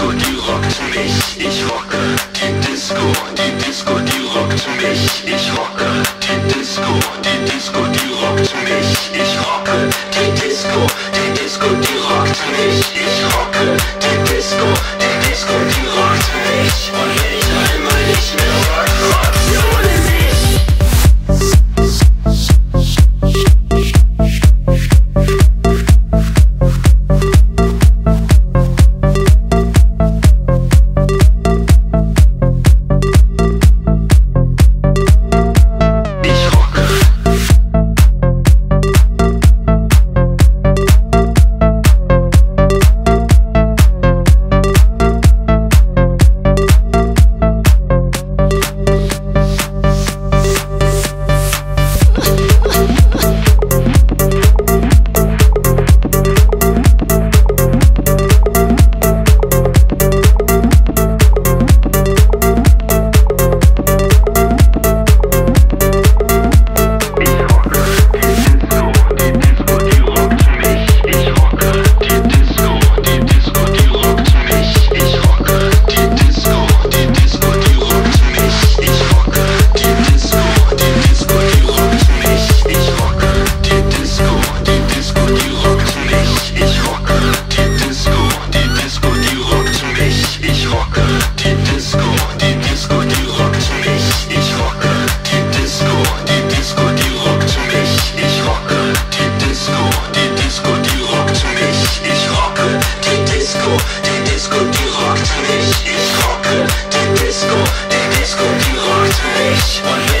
Disco, die rockt mich, ich rocke die Disco, die Disco, die rockt mich, ich rocke die Disco, die Disco, die rockt mich, ich rocke die Disco, die Disco, die rockt mich, ich rocke die Disco, die Disco, die rockt mich. Die Disco, die rockt mich. Ich rocke die Disco, die Disco, die rockt mich. Und